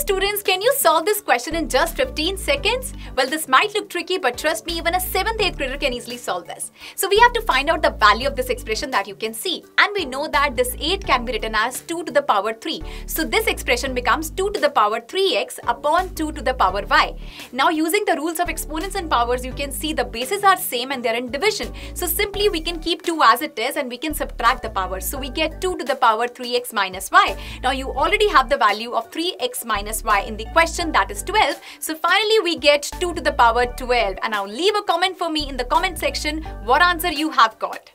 students, can you solve this question in just 15 seconds? Well, this might look tricky, but trust me, even a 7th, 8th grader can easily solve this. So we have to find out the value of this expression that you can see. And we know that this 8 can be written as 2 to the power 3. So this expression becomes 2 to the power 3x upon 2 to the power y. Now using the rules of exponents and powers, you can see the bases are same and they're in division. So simply we can keep 2 as it is and we can subtract the powers. So we get 2 to the power 3x minus y. Now you already have the value of 3x minus y in the question that is 12. So finally we get 2 to the power 12 and now leave a comment for me in the comment section what answer you have got.